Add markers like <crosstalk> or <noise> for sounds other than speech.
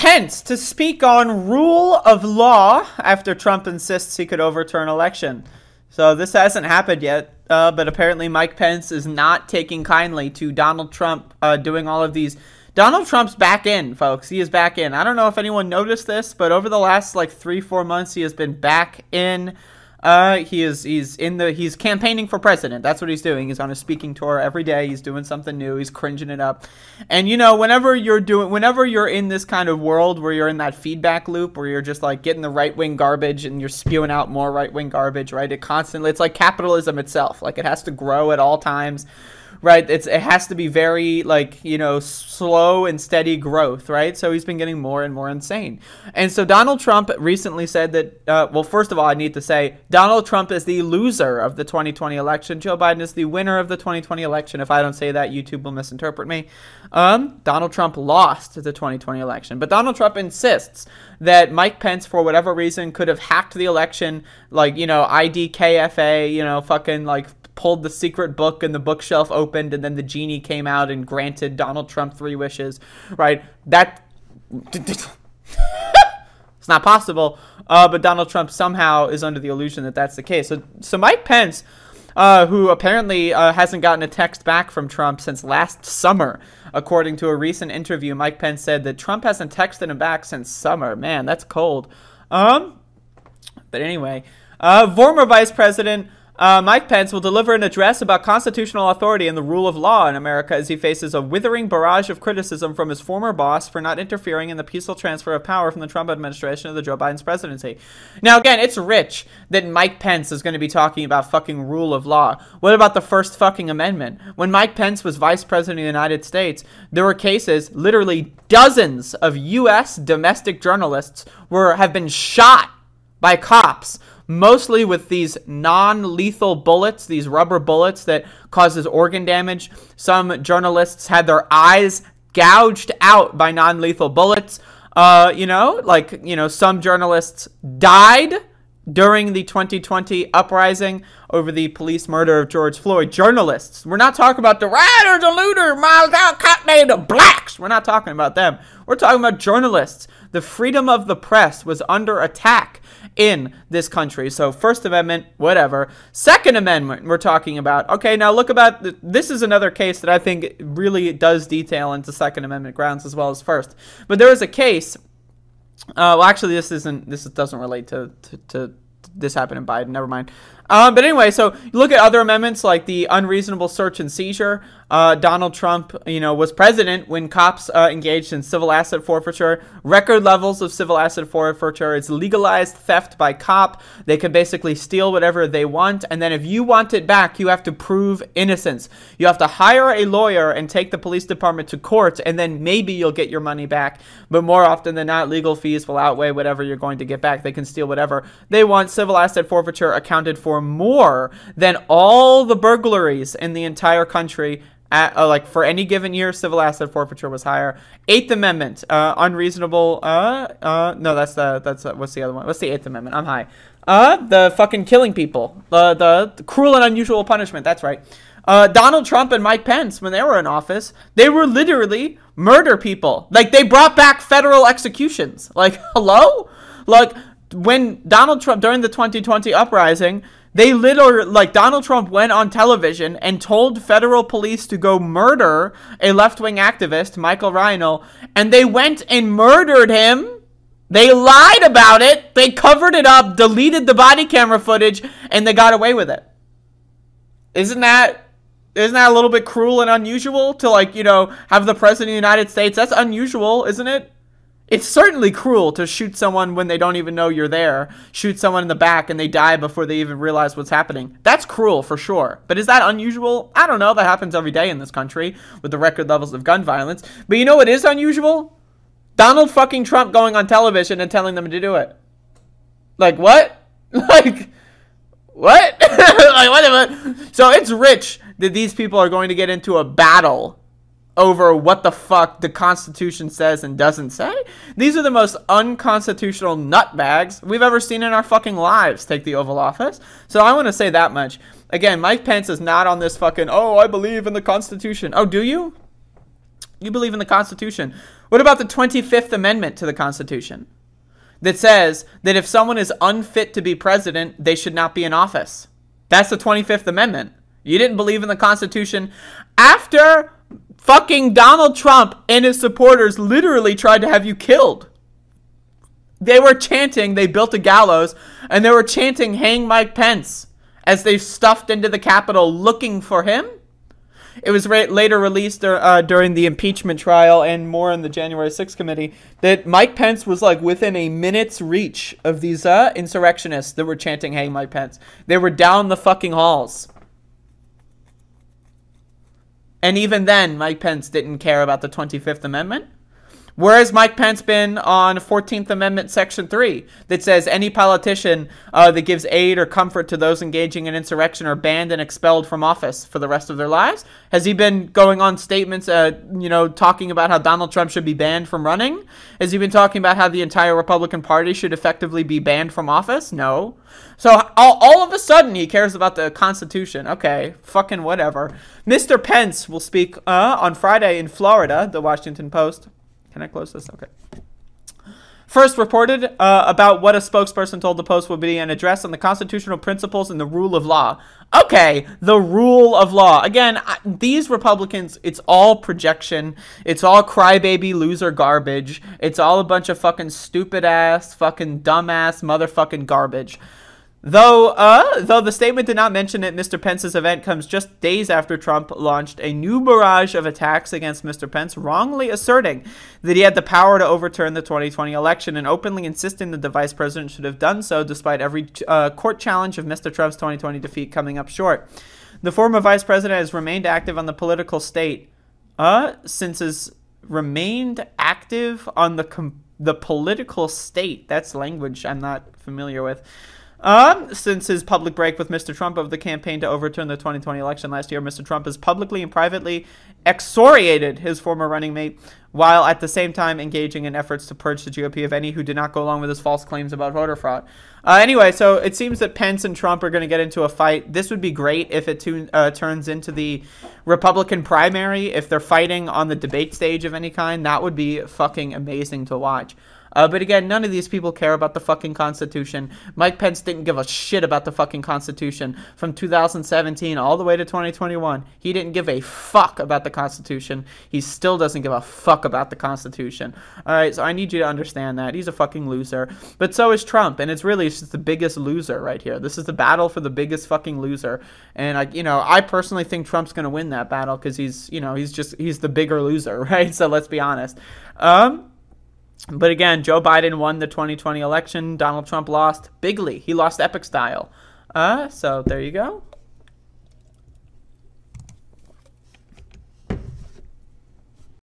Pence to speak on rule of law after Trump insists he could overturn election. So this hasn't happened yet, uh, but apparently Mike Pence is not taking kindly to Donald Trump uh, doing all of these. Donald Trump's back in, folks. He is back in. I don't know if anyone noticed this, but over the last like three, four months, he has been back in uh, he is he's in the he's campaigning for president. That's what he's doing. He's on a speaking tour every day. He's doing something new. He's cringing it up. And you know, whenever you're doing whenever you're in this kind of world where you're in that feedback loop where you're just like getting the right-wing garbage and you're spewing out more right-wing garbage, right? It constantly it's like capitalism itself. Like it has to grow at all times right? It's it has to be very like you know slow and steady growth, right? So he's been getting more and more insane. And so Donald Trump recently said that. Uh, well, first of all, I need to say Donald Trump is the loser of the 2020 election. Joe Biden is the winner of the 2020 election. If I don't say that, YouTube will misinterpret me. Um, Donald Trump lost the 2020 election, but Donald Trump insists that Mike Pence, for whatever reason, could have hacked the election, like you know IDKFA, you know fucking like pulled the secret book and the bookshelf opened and then the genie came out and granted Donald Trump three wishes, right? That <laughs> it's not possible. Uh, but Donald Trump somehow is under the illusion that that's the case. So, so Mike Pence, uh, who apparently uh, hasn't gotten a text back from Trump since last summer, according to a recent interview, Mike Pence said that Trump hasn't texted him back since summer. Man, that's cold. Um, but anyway, uh, former Vice President uh, Mike Pence will deliver an address about constitutional authority and the rule of law in America as he faces a withering barrage of criticism from his former boss for not interfering in the peaceful transfer of power from the Trump administration to the Joe Biden's presidency. Now, again, it's rich that Mike Pence is going to be talking about fucking rule of law. What about the First fucking Amendment? When Mike Pence was vice president of the United States, there were cases, literally dozens of U.S. domestic journalists were have been shot by cops mostly with these non-lethal bullets, these rubber bullets that causes organ damage. Some journalists had their eyes gouged out by non-lethal bullets. Uh, you know, like, you know, some journalists died during the 2020 uprising over the police murder of George Floyd. Journalists. We're not talking about the rioters, the looter, miles Cockney, the blacks. We're not talking about them. We're talking about journalists. The freedom of the press was under attack in this country. So First Amendment, whatever. Second Amendment, we're talking about. Okay, now look about th- this is another case that I think really does detail into Second Amendment grounds as well as First. But there is a case. Uh, well, actually, this isn't. This doesn't relate to, to, to this happened in Biden. Never mind. Um, but anyway, so look at other amendments like the unreasonable search and seizure. Uh, Donald Trump, you know, was president when cops uh, engaged in civil asset forfeiture. Record levels of civil asset forfeiture. It's legalized theft by cop. They can basically steal whatever they want, and then if you want it back, you have to prove innocence. You have to hire a lawyer and take the police department to court, and then maybe you'll get your money back. But more often than not, legal fees will outweigh whatever you're going to get back. They can steal whatever they want. Civil asset forfeiture accounted for more than all the burglaries in the entire country at, uh, like for any given year, civil asset forfeiture was higher. Eighth Amendment, uh, unreasonable. Uh, uh, no, that's the that's uh, what's the other one? What's the Eighth Amendment? I'm high. Uh, the fucking killing people. Uh, the, the cruel and unusual punishment. That's right. Donald Trump and Mike Pence, when they were in office, they were literally murder people. Like they brought back federal executions. Like <laughs> hello, like when Donald Trump during the 2020 uprising they literally, like, Donald Trump went on television and told federal police to go murder a left wing activist, Michael Reinoehl, and they went and murdered him. They lied about it, they covered it up, deleted the body camera footage, and they got away with it. Isn't that isn't that a little bit cruel and unusual to like, you know, have the president of the United States? That's unusual, isn't it? It's certainly cruel to shoot someone when they don't even know you're there, shoot someone in the back and they die before they even realize what's happening. That's cruel for sure. But is that unusual? I don't know. That happens every day in this country with the record levels of gun violence. But you know what is unusual? Donald fucking Trump going on television and telling them to do it. Like what? <laughs> Like what? <laughs> like what? So it's rich that these people are going to get into a battle over what the fuck the Constitution says and doesn't say. These are the most unconstitutional nutbags we've ever seen in our fucking lives take the Oval Office. So I want to say that much. Again, Mike Pence is not on this fucking, oh, I believe in the Constitution. Oh, do you? You believe in the Constitution. What about the 25th Amendment to the Constitution that says that if someone is unfit to be president, they should not be in office? That's the 25th Amendment. You didn't believe in the Constitution after fucking Donald Trump and his supporters literally tried to have you killed. They were chanting, they built a gallows, and they were chanting, hang Mike Pence, as they stuffed into the Capitol looking for him. It was ra- later released uh, during the impeachment trial and more in the January 6th committee that Mike Pence was like within a minute's reach of these uh, insurrectionists that were chanting, Hang Mike Pence. They were down the fucking halls. And even then, Mike Pence didn't care about the 25th Amendment. Whereas Mike Pence been on 14th Amendment Section 3 that says any politician uh, that gives aid or comfort to those engaging in insurrection are banned and expelled from office for the rest of their lives? Has he been going on statements, uh, you know, talking about how Donald Trump should be banned from running? Has he been talking about how the entire Republican Party should effectively be banned from office? No. So all, all of a sudden he cares about the Constitution. Okay, fucking whatever. Mr. Pence will speak uh, on Friday in Florida, the Washington Post. Can I close this? Okay. First reported uh, about what a spokesperson told the Post would be an address on the constitutional principles and the rule of law. Okay, the rule of law. Again, I, these Republicans, it's all projection. It's all crybaby loser garbage. It's all a bunch of fucking stupid ass, fucking dumbass, motherfucking garbage. Though, uh, though the statement did not mention it, Mr. Pence's event comes just days after Trump launched a new barrage of attacks against Mr. Pence, wrongly asserting that he had the power to overturn the 2020 election and openly insisting that the vice president should have done so, despite every uh, court challenge of Mr. Trump's 2020 defeat coming up short. The former vice president has remained active on the political state, uh, since his remained active on the com- the political state. That's language I'm not familiar with. Um, since his public break with Mr. Trump of the campaign to overturn the 2020 election last year, Mr. Trump has publicly and privately exoriated his former running mate, while at the same time engaging in efforts to purge the GOP of any who did not go along with his false claims about voter fraud. Uh, anyway, so it seems that Pence and Trump are going to get into a fight. This would be great if it tu- uh, turns into the Republican primary. If they're fighting on the debate stage of any kind, that would be fucking amazing to watch. Uh, but again, none of these people care about the fucking Constitution. Mike Pence didn't give a shit about the fucking Constitution from 2017 all the way to 2021. He didn't give a fuck about the Constitution. He still doesn't give a fuck about the Constitution. All right, so I need you to understand that. He's a fucking loser. But so is Trump, and it's really it's just the biggest loser right here. This is the battle for the biggest fucking loser. And I, you know, I personally think Trump's going to win that battle because he's, you know, he's just he's the bigger loser, <laughs> right? So let's be honest. Um, but again, Joe Biden won the 2020 election. Donald Trump lost bigly. He lost epic style. Uh, so there you go.